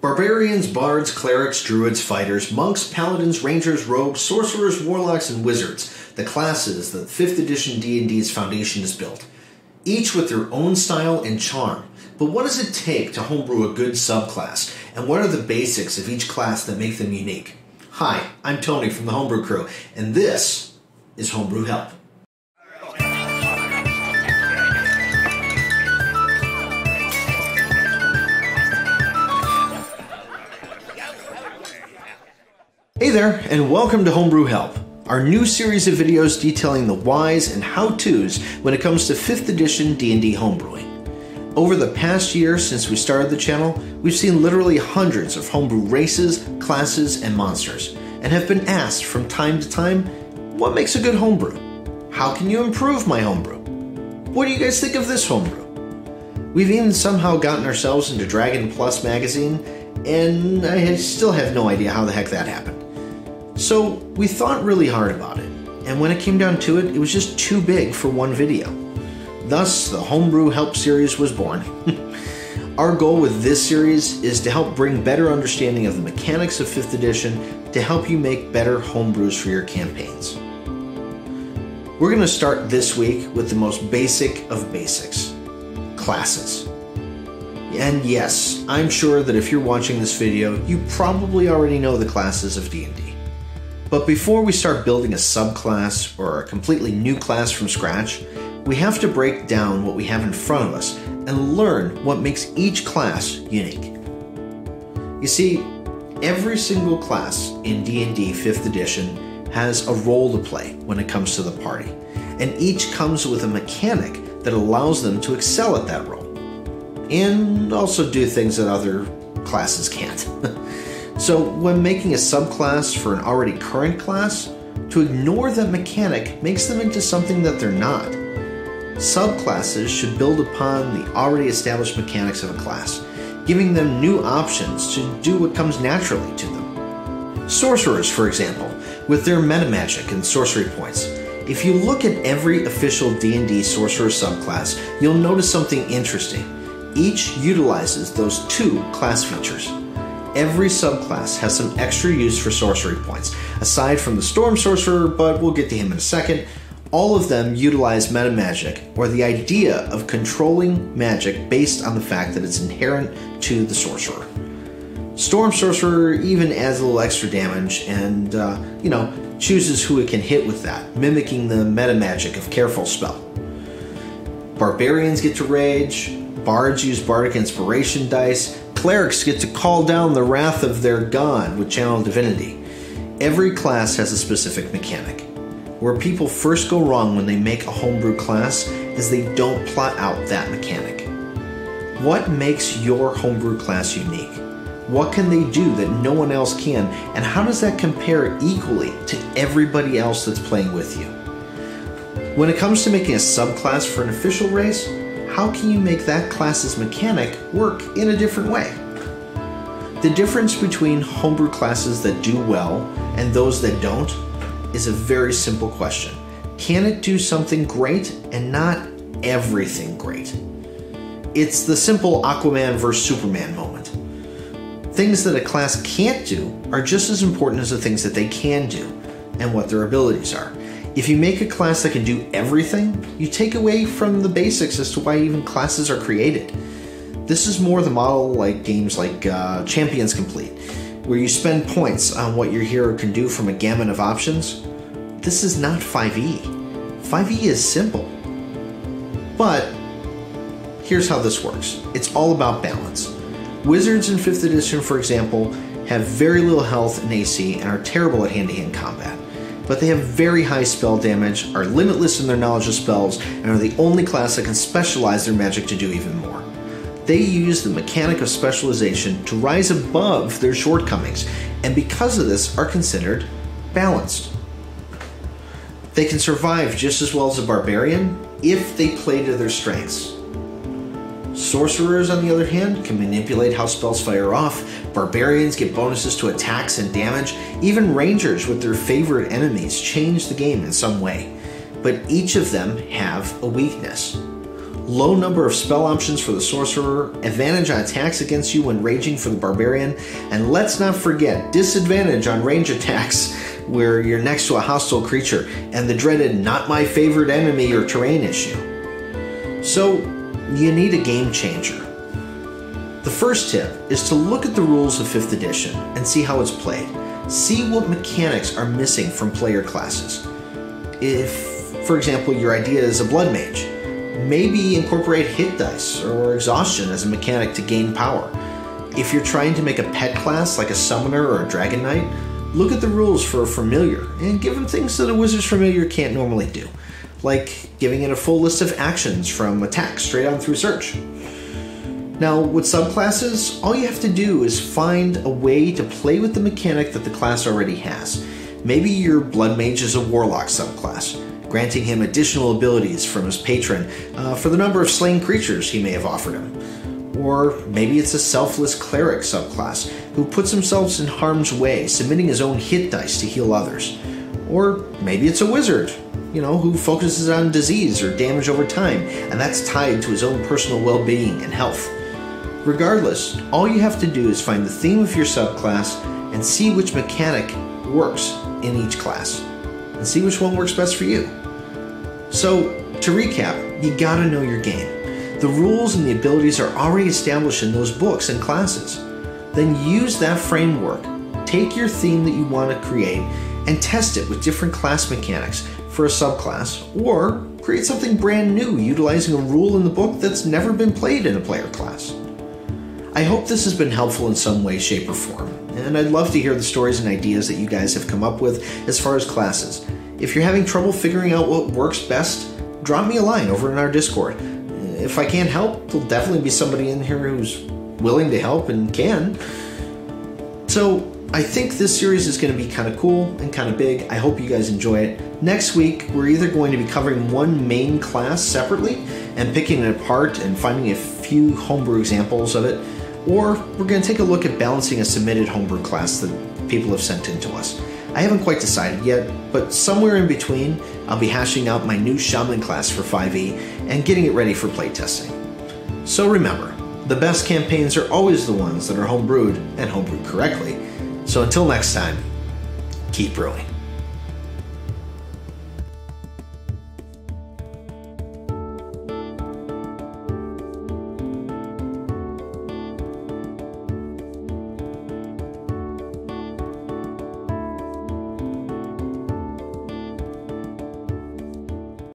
Barbarians, bards, clerics, druids, fighters, monks, paladins, rangers, rogues, sorcerers, warlocks, and wizards, the classes that 5th edition D&D's foundation is built. Each with their own style and charm. But what does it take to homebrew a good subclass? And what are the basics of each class that make them unique? Hi, I'm Tony from the Homebrew Crew, and this is Homebrew Help. Hey there, and welcome to Homebrew Help, our new series of videos detailing the whys and how-tos when it comes to 5th edition D&D homebrewing. Over the past year since we started the channel, we've seen literally hundreds of homebrew races, classes, and monsters, and have been asked from time to time, what makes a good homebrew? How can you improve my homebrew? What do you guys think of this homebrew? We've even somehow gotten ourselves into Dragon Plus magazine, and I still have no idea how the heck that happened. So we thought really hard about it, and when it came down to it, it was just too big for one video. Thus, the Homebrew Help series was born. Our goal with this series is to help bring better understanding of the mechanics of 5th edition to help you make better homebrews for your campaigns. We're going to start this week with the most basic of basics classes. And yes, I'm sure that if you're watching this video, you probably already know the classes of D&D. But before we start building a subclass or a completely new class from scratch, we have to break down what we have in front of us and learn what makes each class unique. You see, every single class in D&D 5th edition has a role to play when it comes to the party, and each comes with a mechanic that allows them to excel at that role, and also do things that other classes can't. So, when making a subclass for an already current class, to ignore that mechanic makes them into something that they're not. Subclasses should build upon the already established mechanics of a class, giving them new options to do what comes naturally to them. Sorcerers, for example, with their metamagic and sorcery points. If you look at every official D&D sorcerer subclass, you'll notice something interesting. Each utilizes those two class features. Every subclass has some extra use for sorcery points, aside from the Storm Sorcerer, but we'll get to him in a second. All of them utilize meta magic, or the idea of controlling magic based on the fact that it's inherent to the sorcerer. Storm Sorcerer even adds a little extra damage and, uh, you know, chooses who it can hit with that, mimicking the meta magic of Careful Spell. Barbarians get to rage, bards use bardic inspiration dice, Clerics get to call down the wrath of their god with channel divinity. Every class has a specific mechanic. Where people first go wrong when they make a homebrew class is they don't plot out that mechanic. What makes your homebrew class unique? What can they do that no one else can? And how does that compare equally to everybody else that's playing with you? When it comes to making a subclass for an official race, how can you make that class's mechanic work in a different way? The difference between homebrew classes that do well and those that don't is a very simple question. Can it do something great and not everything great? It's the simple Aquaman versus Superman moment. Things that a class can't do are just as important as the things that they can do and what their abilities are. If you make a class that can do everything, you take away from the basics as to why even classes are created. This is more the model like games like uh, Champions Complete, where you spend points on what your hero can do from a gamut of options. This is not 5e. 5e is simple. But here's how this works it's all about balance. Wizards in 5th edition, for example, have very little health and AC and are terrible at hand to hand combat but they have very high spell damage, are limitless in their knowledge of spells, and are the only class that can specialize their magic to do even more. They use the mechanic of specialization to rise above their shortcomings, and because of this, are considered balanced. They can survive just as well as a barbarian if they play to their strengths. Sorcerers, on the other hand, can manipulate how spells fire off. Barbarians get bonuses to attacks and damage. Even rangers with their favorite enemies change the game in some way. But each of them have a weakness. low number of spell options for the sorcerer, advantage on attacks against you when raging for the barbarian, and let's not forget disadvantage on range attacks where you're next to a hostile creature, and the dreaded not my favorite enemy or terrain issue. So, you need a game changer. The first tip is to look at the rules of 5th edition and see how it's played. See what mechanics are missing from player classes. If, for example, your idea is a blood mage, maybe incorporate hit dice or exhaustion as a mechanic to gain power. If you're trying to make a pet class like a summoner or a dragon knight, look at the rules for a familiar and give them things that a wizard's familiar can't normally do, like giving it a full list of actions from attack straight on through search. Now, with subclasses, all you have to do is find a way to play with the mechanic that the class already has. Maybe your Blood Mage is a Warlock subclass, granting him additional abilities from his patron uh, for the number of slain creatures he may have offered him. Or maybe it's a selfless cleric subclass who puts himself in harm's way, submitting his own hit dice to heal others. Or maybe it's a wizard, you know, who focuses on disease or damage over time, and that's tied to his own personal well being and health. Regardless, all you have to do is find the theme of your subclass and see which mechanic works in each class, and see which one works best for you. So, to recap, you gotta know your game. The rules and the abilities are already established in those books and classes. Then use that framework, take your theme that you want to create, and test it with different class mechanics for a subclass, or create something brand new utilizing a rule in the book that's never been played in a player class. I hope this has been helpful in some way, shape, or form, and I'd love to hear the stories and ideas that you guys have come up with as far as classes. If you're having trouble figuring out what works best, drop me a line over in our Discord. If I can't help, there'll definitely be somebody in here who's willing to help and can. So, I think this series is going to be kind of cool and kind of big. I hope you guys enjoy it. Next week, we're either going to be covering one main class separately and picking it apart and finding a few homebrew examples of it, or we're going to take a look at balancing a submitted homebrew class that people have sent in to us. I haven't quite decided yet, but somewhere in between, I'll be hashing out my new Shaman class for 5e and getting it ready for playtesting. So remember, the best campaigns are always the ones that are homebrewed and homebrewed correctly. So until next time, keep brewing.